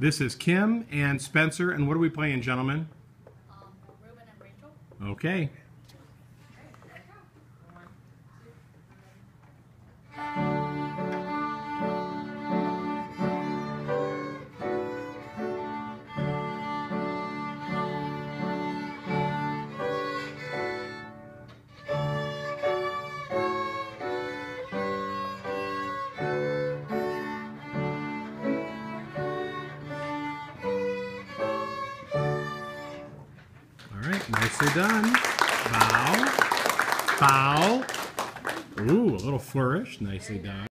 This is Kiem and Spencer, and what are we playing, gentlemen? Um, Ruben and Rachel. Okay. All right, nicely done. Bow. Bow. Ooh, a little flourish. Nicely done.